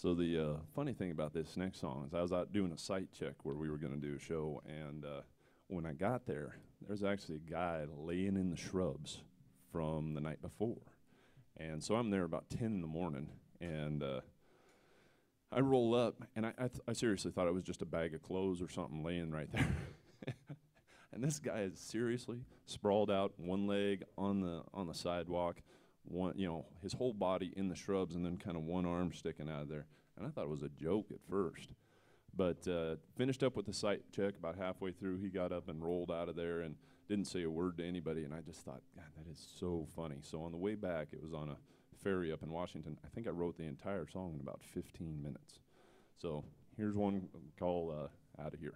So the uh, funny thing about this next song is I was out doing a site check where we were going to do a show, and uh, when I got there, there's actually a guy laying in the shrubs from the night before, and so I'm there about ten in the morning, and uh, I roll up, and I I, I seriously thought it was just a bag of clothes or something laying right there. and this guy is seriously sprawled out, one leg on the on the sidewalk, one you know his whole body in the shrubs, and then kind of one arm sticking out of there. And I thought it was a joke at first, but uh, finished up with the site check about halfway through. He got up and rolled out of there and didn't say a word to anybody. And I just thought, God, that is so funny. So on the way back, it was on a ferry up in Washington. I think I wrote the entire song in about 15 minutes. So here's one call uh, "Out of Here."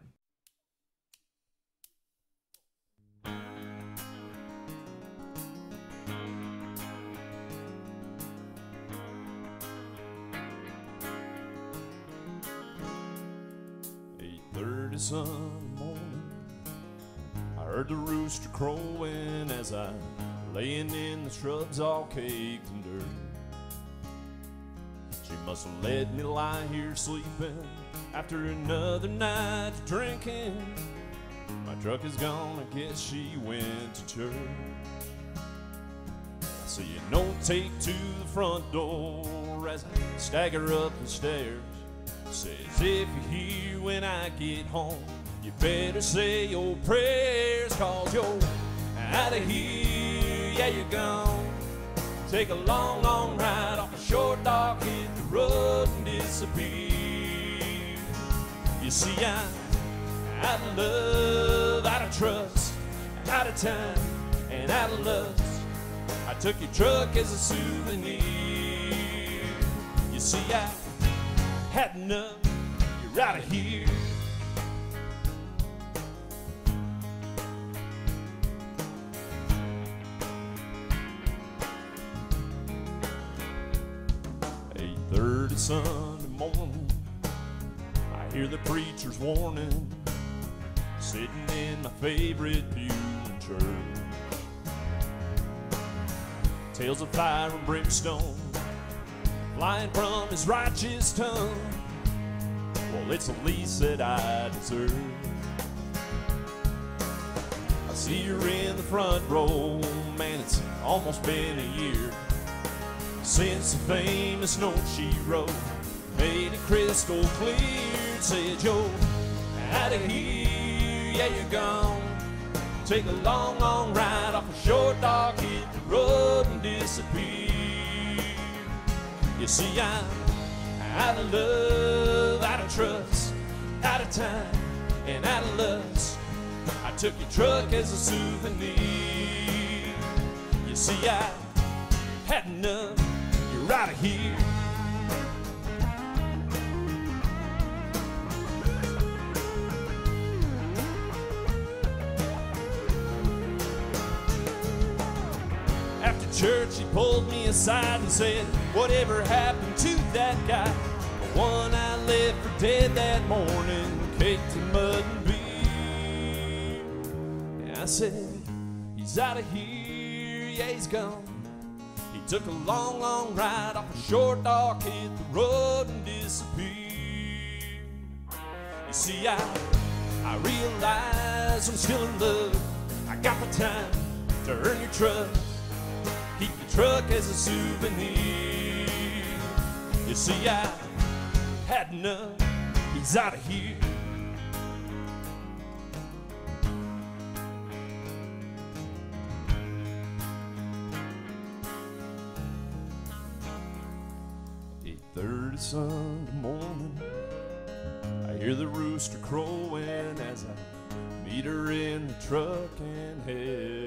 Sunday morning, I heard the rooster crowing as I laying in the shrubs all caked and dirty. She must have let me lie here sleeping after another night of drinking. My truck is gone, I guess she went to church. I see a note take to the front door as I stagger up the stairs. Says if you're here when I get home, you better say your prayers, cause you're out of here, yeah, you're gone. Take a long, long ride off a short dock, hit the road and disappear. You see, I'm out of love, out of trust, out of time, and out of lust. I took your truck as a souvenir. You see, I had enough. You're out of here. Eight thirty Sunday morning. I hear the preacher's warning, sitting in my favorite pew in church. Tales of fire and brimstone flying from his righteous tongue. Well, it's the least that I deserve. I see her in the front row, man, it's almost been a year since the famous note she wrote made it crystal clear. It said, You're out of here, yeah, you're gone. Take a long, long ride off a short dock, hit the road and disappear. You see, I'm out of love, out of trust, out of time, and out of lust. I took your truck as a souvenir. You see, I had enough. You're out of here. Church, he pulled me aside and said, Whatever happened to that guy? The one I left for dead that morning, caked in mud and beer. And I said, He's out of here, yeah, he's gone. He took a long, long ride off a short dock, hit the road and disappeared. You see, I, I realize I'm still in love. I got the time to earn your trust. Keep the truck as a souvenir. You see, I had enough. He's out of here. Thirty Sunday morning. I hear the rooster crowing as I meet her in the truck and head.